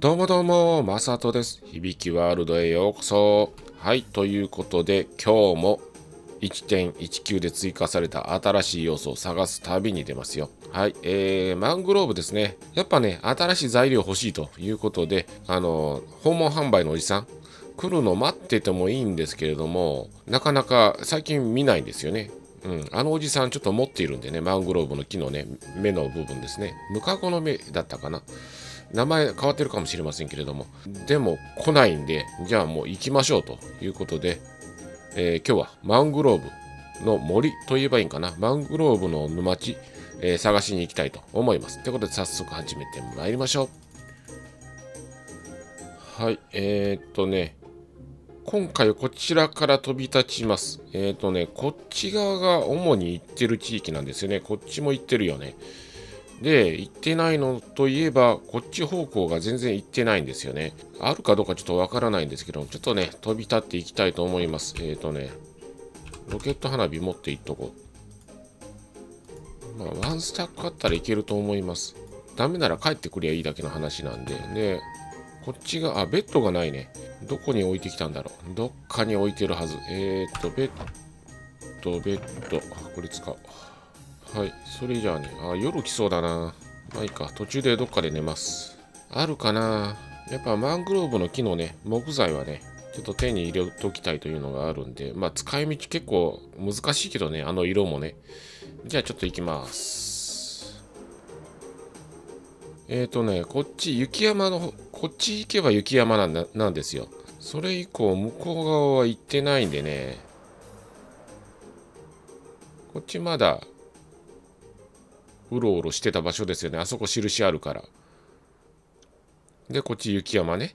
どうもどうも、まさとです。響きワールドへようこそ。はい、ということで、今日も1.19で追加された新しい要素を探す旅に出ますよ。はい、えー、マングローブですね。やっぱね、新しい材料欲しいということで、あの、訪問販売のおじさん、来るの待っててもいいんですけれども、なかなか最近見ないんですよね。うん、あのおじさんちょっと持っているんでね、マングローブの木のね、目の部分ですね。ムカゴの目だったかな。名前変わってるかもしれませんけれども。でも来ないんで、じゃあもう行きましょうということで、えー、今日はマングローブの森と言えばいいんかな。マングローブの沼地、えー、探しに行きたいと思います。ということで早速始めてまいりましょう。はい、えー、っとね、今回こちらから飛び立ちます。えっ、ー、とね、こっち側が主に行ってる地域なんですよね。こっちも行ってるよね。で、行ってないのといえば、こっち方向が全然行ってないんですよね。あるかどうかちょっとわからないんですけど、ちょっとね、飛び立っていきたいと思います。えっ、ー、とね、ロケット花火持っていっとこう。まあ、ワンスタックあったらいけると思います。ダメなら帰ってくりゃいいだけの話なんで。で、こっちが、あ、ベッドがないね。どこに置いてきたんだろう。どっかに置いてるはず。えー、っと、ベッド、ベッド。これ使う。はい。それじゃあね。あ、夜来そうだな。まあいいか。途中でどっかで寝ます。あるかなやっぱマングローブの木のね、木材はね、ちょっと手に入れときたいというのがあるんで、まあ使い道結構難しいけどね、あの色もね。じゃあちょっと行きます。えっ、ー、とね、こっち雪山の、こっち行けば雪山なんだなんですよ。それ以降、向こう側は行ってないんでね。こっちまだ、うろうろしてた場所ですよね。あそこ印あるから。で、こっち雪山ね。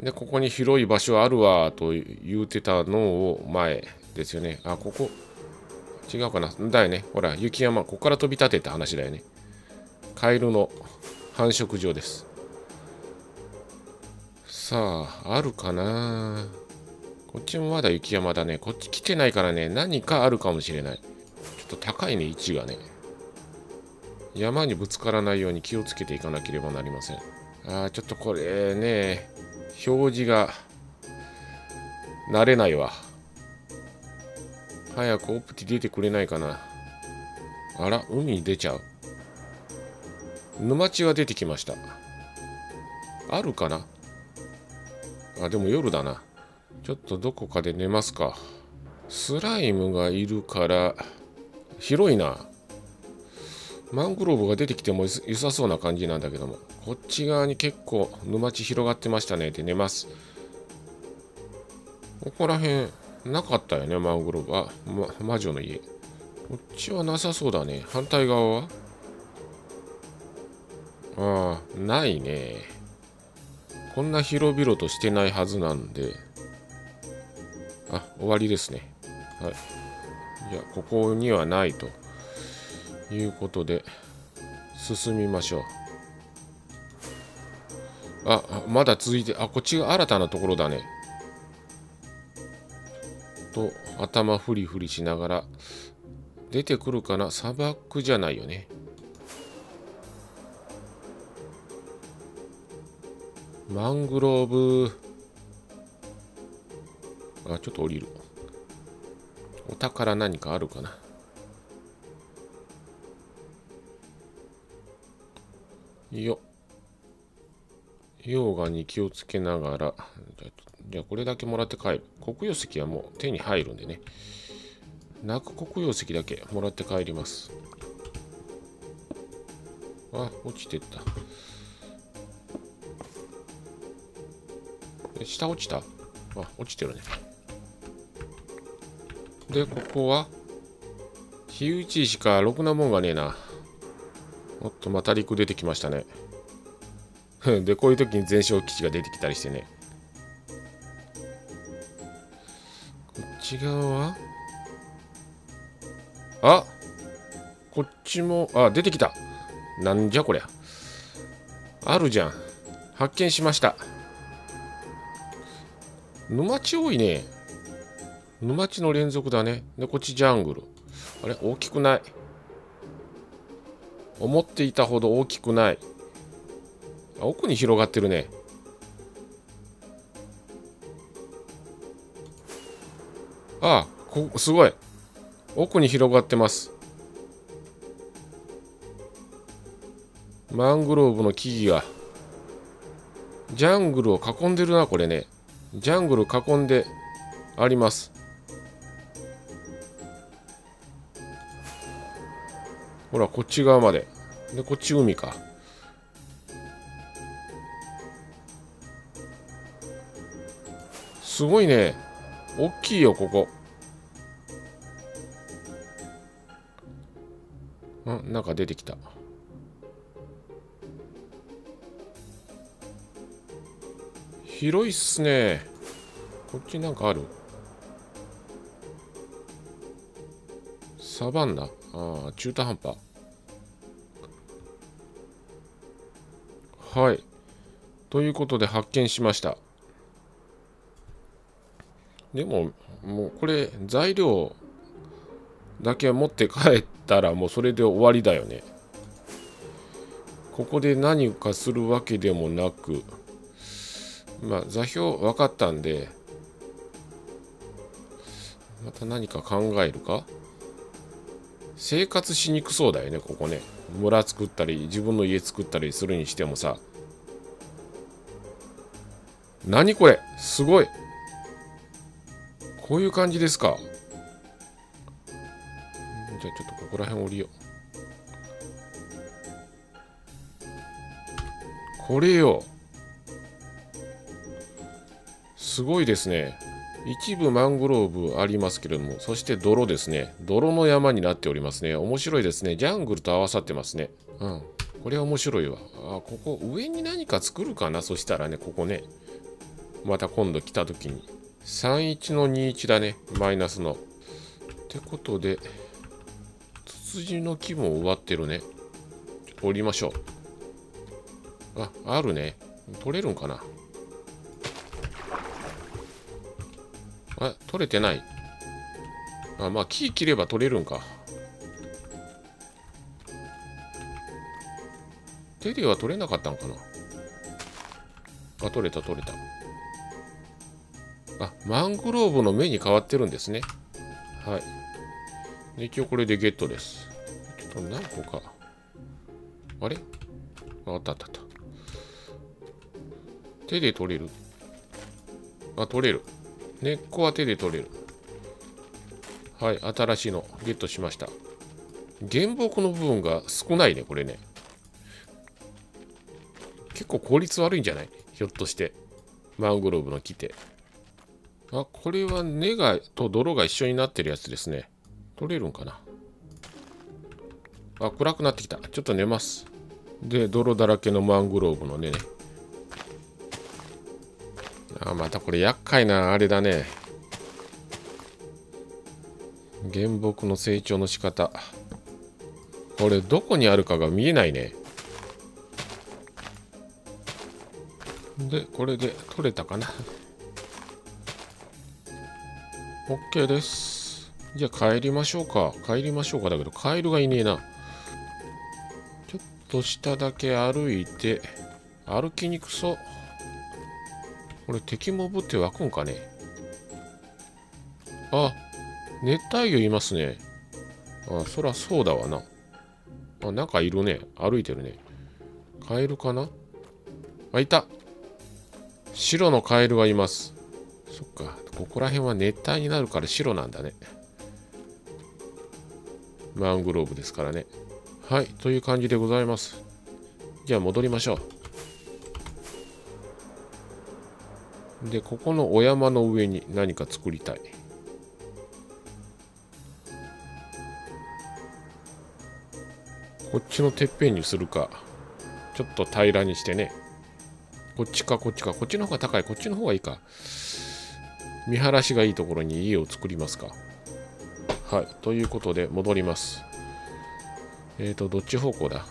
で、ここに広い場所あるわと言うてたのを前ですよね。あ、ここ、違うかな。だよね。ほら、雪山、ここから飛び立てって話だよね。カエルの繁殖場ですさああるかなこっちもまだ雪山だねこっち来てないからね何かあるかもしれないちょっと高いね位置がね山にぶつからないように気をつけていかなければなりません。あーちょっとこれね表示が慣れないわ。早くオプティ出てくれないかな。あら海に出ちゃう。沼地が出てきました。あるかな？あでも夜だな。ちょっとどこかで寝ますか。スライムがいるから広いな。マングローブが出てきても良さそうな感じなんだけどもこっち側に結構沼地広がってましたねで寝ますここら辺なかったよねマングローブあ、ま、魔女の家こっちはなさそうだね反対側は？ああ、ないね。こんな広々としてないはずなんで。あ、終わりですね。はい。じゃ、ここにはないということで、進みましょう。あ、まだ続いて、あ、こっちが新たなところだね。と、頭フリフリしながら、出てくるかな？砂漠じゃないよね。マングローブあちょっと降りるお宝何かあるかな？よ。溶岩に気をつけながら。じゃあこれだけもらって帰る。黒曜石はもう手に入るんでね。泣く黒曜石だけもらって帰ります。あ落ちてった。下落ちた？あ、落ちてるね。で、ここは、火打ちしかろくなもんがねえな。おっと、また陸出てきましたね。で、こういう時に全焼基地が出てきたりしてね。こっち側は？あこっちも、あ、出てきた。なんじゃこりゃ。あるじゃん。発見しました。沼地多いね。沼地の連続だね。で、こっちジャングル。あれ？大きくない。思っていたほど大きくない。奥に広がってるね。あこすごい。奥に広がってます。マングローブの木々が。ジャングルを囲んでるなこれね。ジャングル囲んであります。ほらこっち側まで。でこっち海か。すごいね。大きいよここ。んなんか出てきた。広いっすね。こっちなんかある。サバンナ。ああ中途半端。はい。ということで発見しました。でももうこれ材料だけ持って帰ったらもうそれで終わりだよね。ここで何かするわけでもなくまあ座標分かったんでまた何か考えるか？生活しにくそうだよねここね。村作ったり自分の家作ったりするにしてもさ。何これ？すごい。こういう感じですか。じゃあちょっとここら辺降りよう。これよ。すごいですね。一部マングローブありますけれどもそして泥ですね。泥の山になっておりますね。面白いですね。ジャングルと合わさってますね。うん。これは面白いわ。あここ上に何か作るかな？そしたらねここね。また今度来た時に。31の21だね。マイナスの。ってことでツツジの木も植わってるね。ちょっと降りましょう。ああるね。取れるんかな？あ取れてない。あまあ木切れば取れるんか。手では取れなかったんかな。あ取れた取れた。あマングローブの芽に変わってるんですね。はい。で一応これでゲットです。ちょっと何個か。あれ？あったあったあった。手で取れる？あ取れる。根っこは手で取れる。はい新しいの。ゲットしました。原木の部分が少ないねこれね。結構効率悪いんじゃない？ひょっとして。マングローブの木って。あこれは根がと泥が一緒になってるやつですね。取れるんかな？あ暗くなってきた。ちょっと寝ます。で泥だらけのマングローブの根ね。あまたこれ厄介なあれだね。原木の成長の仕方。これどこにあるかが見えないね。でこれで取れたかな。OK です。じゃあ帰りましょうか。帰りましょうか。だけどカエルがいねえな。ちょっと下だけ歩いて歩きにくそう。これ敵モブって湧くんかね？あ熱帯魚いますね。あそらそうだわな。あなんかいるね。歩いてるね。カエルかな？あいた。白のカエルがいます。そっか。ここら辺は熱帯になるから白なんだね。マングローブですからね。はいという感じでございます。じゃあ戻りましょう。でここのお山の上に何か作りたい。こっちのてっぺんにするか。ちょっと平らにしてね。こっちかこっちか。こっちの方が高い。こっちの方がいいか。見晴らしがいいところに家を作りますか。はい。ということで戻ります。えーとどっち方向だ？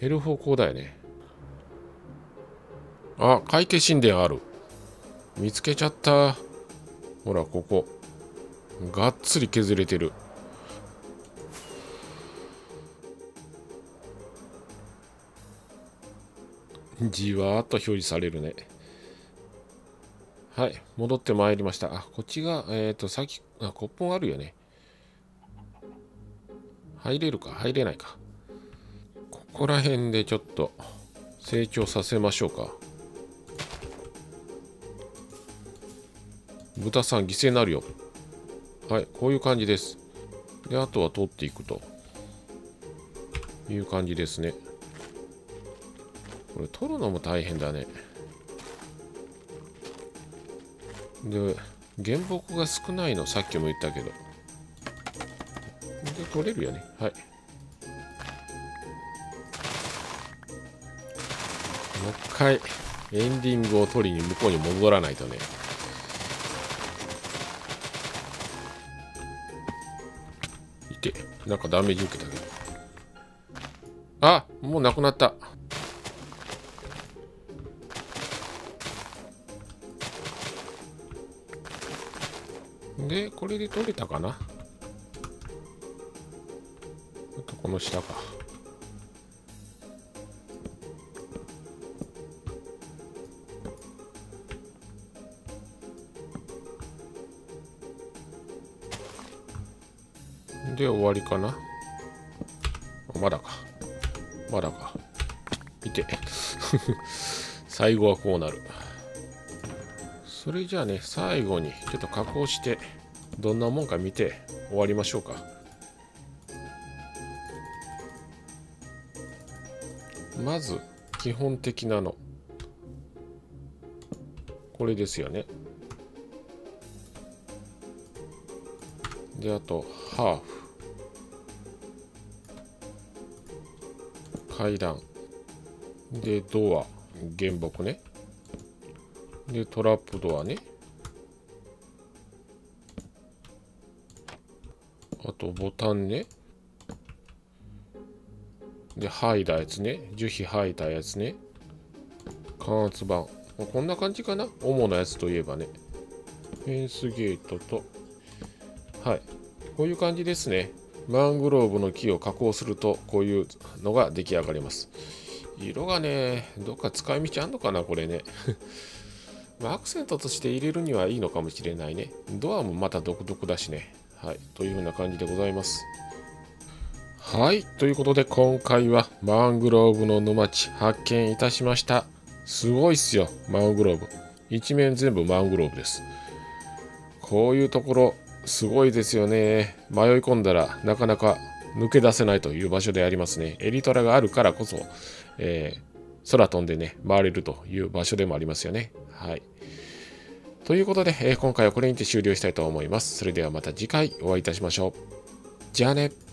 減る方向だよね。あ会計神殿ある見つけちゃったほらここがっつり削れてるじわーっと表示されるね。はい、戻ってまいりました。あ、こっちが、えっ、ー、と、さっき、あ、コップあるよね。入れるか、入れないか。ここら辺でちょっと成長させましょうか。豚さん犠牲になるよ。はい、こういう感じです。で、あとは取っていくという感じですね。これ取るのも大変だね。で、原木が少ないのさっきも言ったけど。で、取れるよね。はい。もう一回エンディングを取りに向こうに戻らないとね。て、なんかダメージ受けたけど。あもうなくなった。で、これで取れたかな？あとこの下か。で終わりかなまだか。まだか。見て。最後はこうなる。それじゃあね、最後にちょっと加工して、どんなもんか見て終わりましょうか。まず、基本的なの。これですよね。で、あと、ハーフ。階段。で、ドア。原木ね。で、トラップドアね。あと、ボタンね。で、剥いだやつね。樹皮剥いたやつね。感圧板。こんな感じかな主なやつといえばね。フェンスゲートと、はい。こういう感じですね。マングローブの木を加工すると、こういうのが出来上がります。色がね、どっか使い道あんのかなこれね。アクセントとして入れるにはいいのかもしれないね。ドアもまた独特だしね。はい。というふうな感じでございます。はい。ということで今回はマングローブの沼地発見いたしました。すごいっすよ。マングローブ。一面全部マングローブです。こういうところすごいですよね。迷い込んだらなかなか抜け出せないという場所でありますね。エリトラがあるからこそ、えー、空飛んでね、回れるという場所でもありますよね。はい。ということで、えー、今回はこれにて終了したいと思います。それではまた次回お会いいたしましょう。じゃあね。